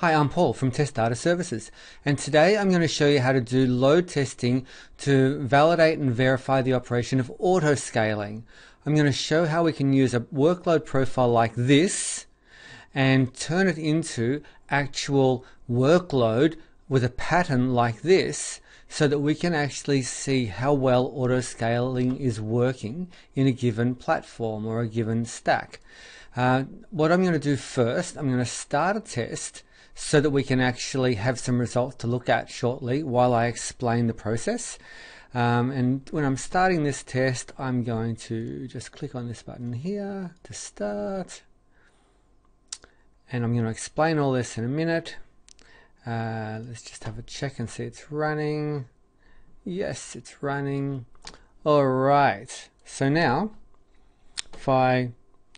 Hi, I'm Paul from Test Data Services, and today I'm going to show you how to do load testing to validate and verify the operation of auto scaling. I'm going to show how we can use a workload profile like this and turn it into actual workload with a pattern like this so that we can actually see how well auto scaling is working in a given platform or a given stack. Uh, what I'm going to do first, I'm going to start a test so that we can actually have some results to look at shortly while I explain the process. Um, and when I'm starting this test, I'm going to just click on this button here to start. And I'm going to explain all this in a minute. Uh, let's just have a check and see it's running. Yes, it's running. All right. So now, if I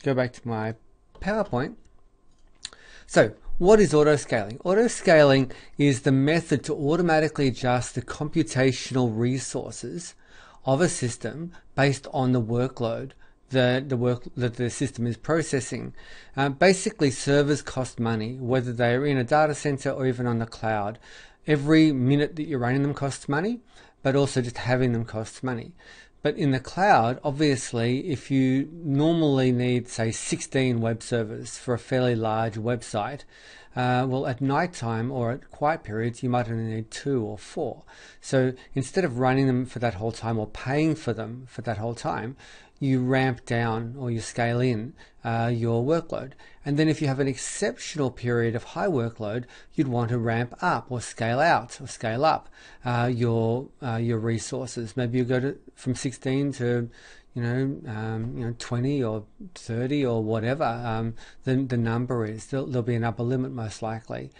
go back to my PowerPoint. So what is autoscaling? Autoscaling is the method to automatically adjust the computational resources of a system based on the workload that the work that the system is processing. Uh, basically, servers cost money, whether they are in a data center or even on the cloud. Every minute that you're running them costs money, but also just having them costs money. But in the cloud, obviously, if you normally need, say, 16 web servers for a fairly large website, uh, well, at night time or at quiet periods, you might only need two or four. So instead of running them for that whole time or paying for them for that whole time, you ramp down or you scale in uh, your workload. And then if you have an exceptional period of high workload, you'd want to ramp up or scale out or scale up uh, your uh, your resources. Maybe you go to from 16 to you know, um, you know, 20 or 30 or whatever um, the, the number is. There'll, there'll be an upper limit most likely.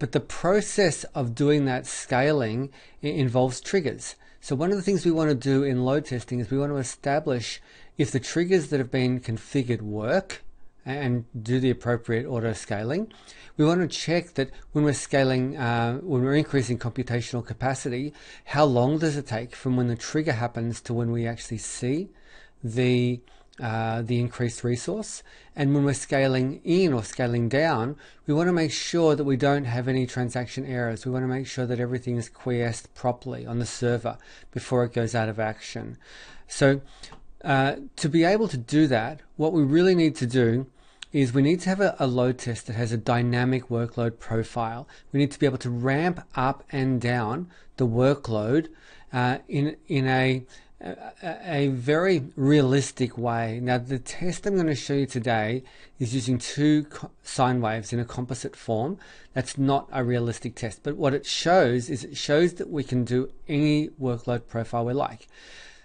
But the process of doing that scaling involves triggers. So one of the things we want to do in load testing is we want to establish if the triggers that have been configured work and do the appropriate auto scaling. We want to check that when we're scaling, uh, when we're increasing computational capacity, how long does it take from when the trigger happens to when we actually see the uh, the increased resource. And when we're scaling in or scaling down, we want to make sure that we don't have any transaction errors. We want to make sure that everything is quiesced properly on the server before it goes out of action. So uh, to be able to do that, what we really need to do is we need to have a, a, load test that has a dynamic workload profile. We need to be able to ramp up and down the workload uh, in in a, a, a very realistic way. Now, the test I'm going to show you today is using two sine waves in a composite form. That's not a realistic test, but what it shows is it shows that we can do any workload profile we like.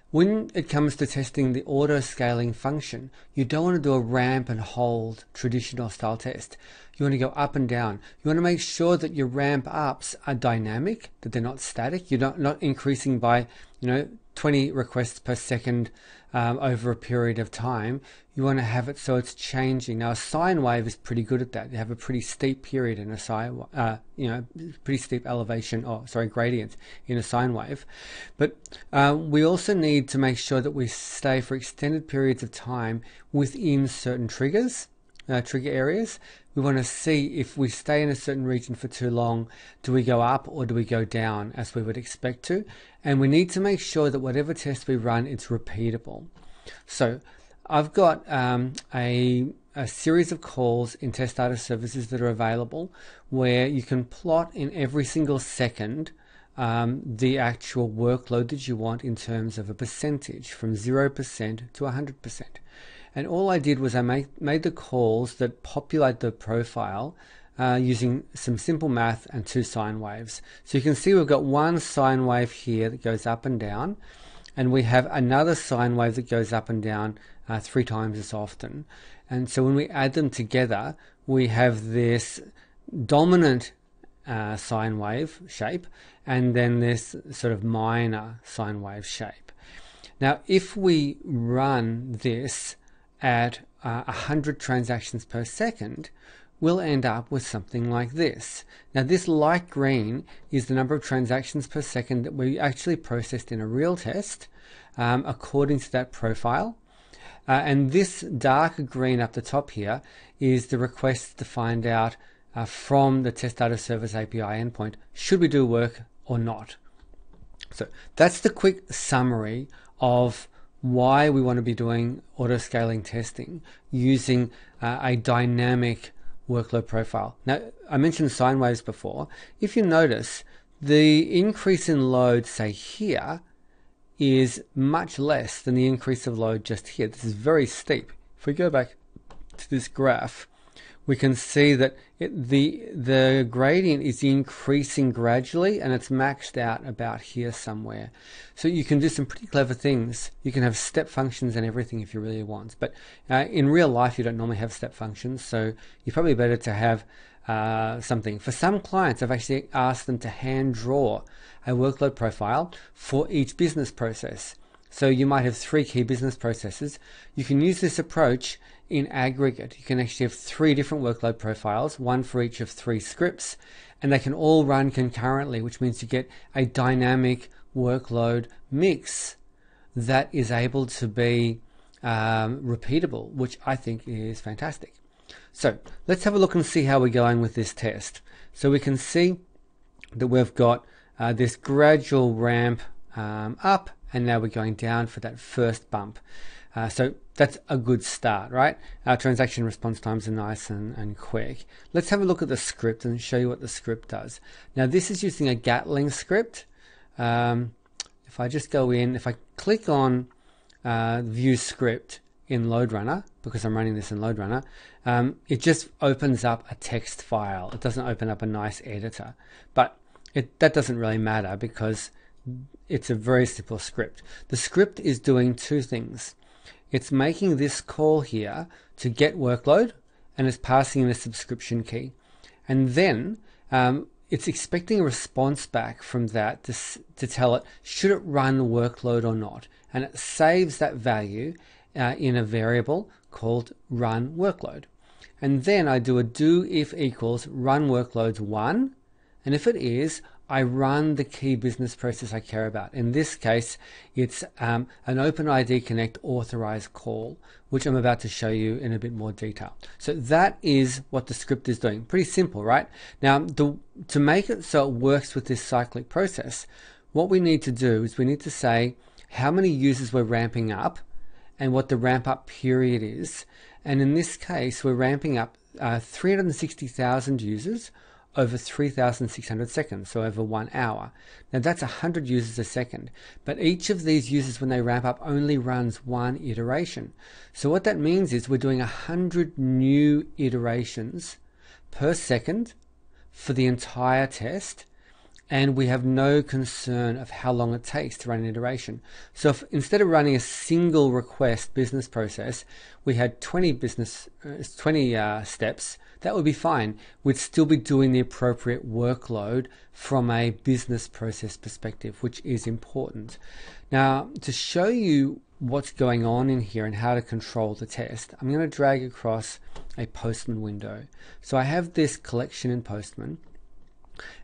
When it comes to testing the auto scaling function, you don't want to do a ramp and hold traditional style test. You want to go up and down. You want to make sure that your ramp ups are dynamic, that they're not static. You're not, not increasing by, you know, 20 requests per second um, over a period of time, you want to have it so it's changing. Now, a sine wave is pretty good at that. You have a pretty steep period in a sine, uh, you know, pretty steep elevation, or sorry, gradient in a sine wave. But uh, we also need to make sure that we stay for extended periods of time within certain triggers uh, trigger areas. We want to see if we stay in a certain region for too long, do we go up or do we go down as we would expect to? And we need to make sure that whatever test we run, it's repeatable. So I've got um, a, a series of calls in test data services that are available where you can plot in every single second um, the actual workload that you want in terms of a percentage from 0% to 100%. And all I did was I make, made the calls that populate the profile uh, using some simple math and two sine waves. So you can see we've got one sine wave here that goes up and down, and we have another sine wave that goes up and down uh, three times as often. And so when we add them together, we have this dominant uh, sine wave shape and then this sort of minor sine wave shape. Now, if we run this at uh, 100 transactions per second, we'll end up with something like this. Now, this light green is the number of transactions per second that we actually processed in a real test um, according to that profile. Uh, and this dark green up the top here is the request to find out uh, from the test data service API endpoint. Should we do work or not? So that's the quick summary of why we want to be doing auto scaling testing using uh, a dynamic workload profile. Now, I mentioned sine waves before. If you notice, the increase in load, say here, is much less than the increase of load just here. This is very steep. If we go back to this graph, we can see that it, the the gradient is increasing gradually and it's maxed out about here somewhere. So you can do some pretty clever things. You can have step functions and everything if you really want. But uh, in real life, you don't normally have step functions, so you're probably better to have uh, something. For some clients, I've actually asked them to hand draw a workload profile for each business process. So you might have three key business processes. You can use this approach in aggregate. You can actually have three different workload profiles, one for each of three scripts, and they can all run concurrently, which means you get a dynamic workload mix that is able to be um, repeatable, which I think is fantastic. So let's have a look and see how we're going with this test. So we can see that we've got uh, this gradual ramp um, up and now we're going down for that first bump. Uh, so that's a good start, right? Our transaction response times are nice and, and quick. Let's have a look at the script and show you what the script does. Now this is using a Gatling script. Um, if I just go in, if I click on uh, view script in LoadRunner, because I'm running this in LoadRunner, um, it just opens up a text file. It doesn't open up a nice editor. But it, that doesn't really matter because it's a very simple script. The script is doing two things. It's making this call here to get workload and it's passing in a subscription key. And then um, it's expecting a response back from that to, to tell it should it run workload or not. And it saves that value uh, in a variable called run workload. And then I do a do if equals run workloads one. And if it is, I run the key business process I care about. In this case, it's um, an OpenID Connect authorized call, which I'm about to show you in a bit more detail. So that is what the script is doing. Pretty simple, right? Now, the, to make it so it works with this cyclic process, what we need to do is we need to say how many users we're ramping up and what the ramp up period is. And in this case, we're ramping up uh, 360,000 users over 3,600 seconds, so over one hour. Now that's 100 users a second, but each of these users, when they ramp up, only runs one iteration. So what that means is we're doing 100 new iterations per second for the entire test, and we have no concern of how long it takes to run an iteration. So if, instead of running a single request business process, we had 20 business, uh, 20 uh, steps, that would be fine. We'd still be doing the appropriate workload from a business process perspective, which is important. Now, to show you what's going on in here and how to control the test, I'm going to drag across a Postman window. So I have this collection in Postman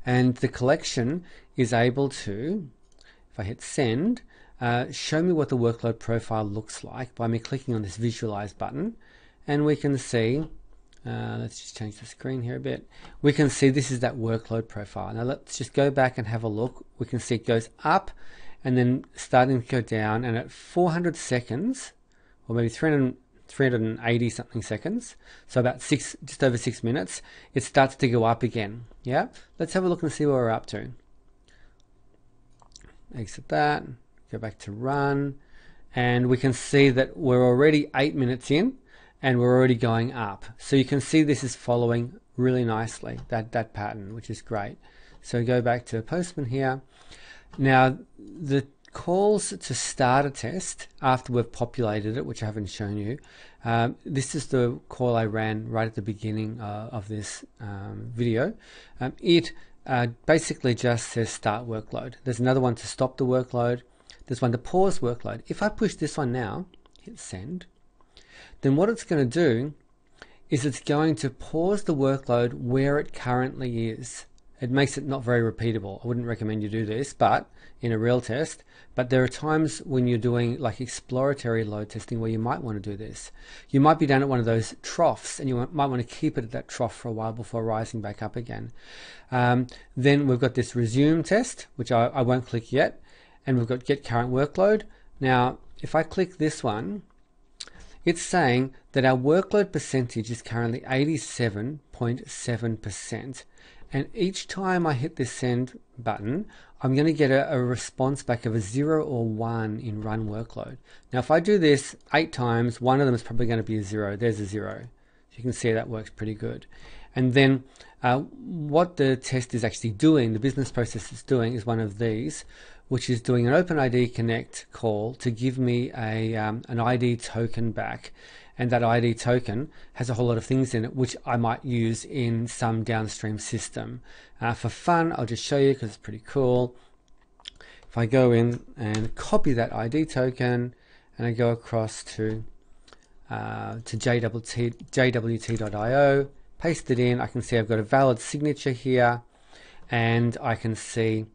and the collection is able to, if I hit send, uh, show me what the workload profile looks like by me clicking on this visualize button. And we can see, uh, let's just change the screen here a bit. We can see this is that workload profile. Now let's just go back and have a look. We can see it goes up and then starting to go down. And at 400 seconds, or maybe 300, 380 something seconds, so about six, just over six minutes, it starts to go up again. Yeah, let's have a look and see where we're up to. Exit that, go back to run, and we can see that we're already eight minutes in, and we're already going up. So you can see this is following really nicely that that pattern, which is great. So go back to Postman here. Now the calls to start a test after we've populated it, which I haven't shown you. Um, this is the call I ran right at the beginning uh, of this um, video. Um, it uh, basically just says start workload. There's another one to stop the workload. There's one to pause workload. If I push this one now, hit send, then what it's going to do is it's going to pause the workload where it currently is. It makes it not very repeatable. I wouldn't recommend you do this, but in a real test. But there are times when you're doing like exploratory load testing where you might want to do this. You might be down at one of those troughs and you might want to keep it at that trough for a while before rising back up again. Um, then we've got this resume test, which I, I won't click yet. And we've got get current workload. Now, if I click this one, it's saying that our workload percentage is currently 87.7%. And each time I hit this send button, I'm going to get a, a, response back of a zero or one in run workload. Now, if I do this eight times, one of them is probably going to be a zero. There's a zero. So you can see that works pretty good. And then uh, what the test is actually doing, the business process is doing, is one of these, which is doing an OpenID Connect call to give me a um, an ID token back and that ID token has a whole lot of things in it which I might use in some downstream system. Uh, for fun, I'll just show you because it's pretty cool. If I go in and copy that ID token and I go across to uh, to JWT, JWT.io, paste it in, I can see I've got a valid signature here and I can see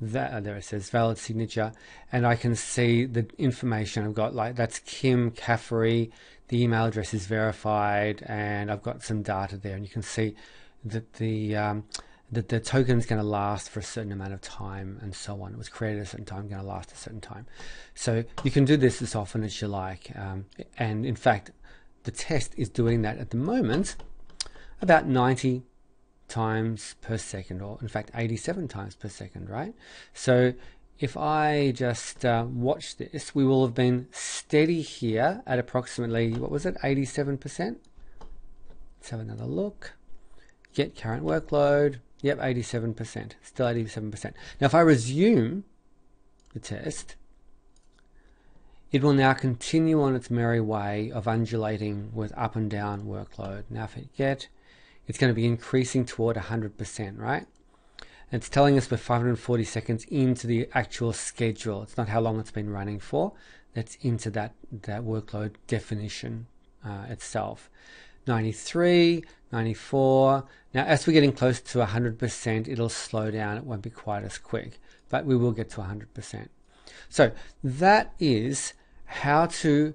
that there it says valid signature and I can see the information I've got like that's Kim Caffery the email address is verified and I've got some data there and you can see that the um, that the token is going to last for a certain amount of time and so on. It was created at a certain time, going to last a certain time. So you can do this as often as you like. Um, and in fact, the test is doing that at the moment about 90 times per second, or in fact 87 times per second, right? So if I just uh, watch this, we will have been steady here at approximately, what was it, 87%? Let's have another look. Get current workload. Yep, 87%. Still 87%. Now if I resume the test, it will now continue on its merry way of undulating with up and down workload. Now if I get it's going to be increasing toward 100%, right? And it's telling us we're 540 seconds into the actual schedule. It's not how long it's been running for. That's into that, that workload definition uh, itself. 93, 94. Now, as we're getting close to 100%, it'll slow down. It won't be quite as quick, but we will get to 100%. So that is how to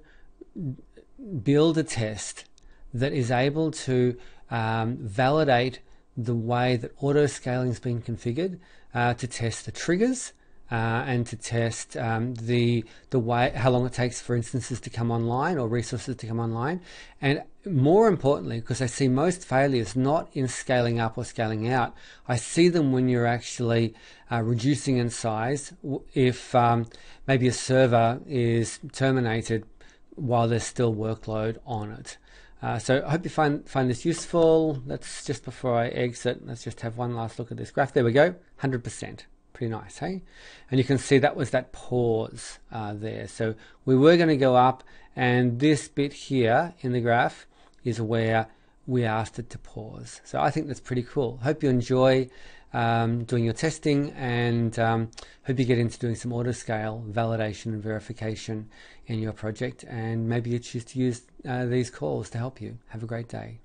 build a test that is able to um, validate the way that auto scaling has been configured uh, to test the triggers uh, and to test um, the the way how long it takes for instances to come online or resources to come online, and more importantly, because I see most failures not in scaling up or scaling out, I see them when you're actually uh, reducing in size. If um, maybe a server is terminated while there's still workload on it. Uh, so I hope you find find this useful. Let's just before I exit, let's just have one last look at this graph. There we go, 100%. Pretty nice, hey? And you can see that was that pause uh, there. So we were going to go up, and this bit here in the graph is where we asked it to pause. So I think that's pretty cool. Hope you enjoy um, doing your testing and um, hope you get into doing some auto scale validation and verification in your project and maybe you choose to use uh, these calls to help you. Have a great day.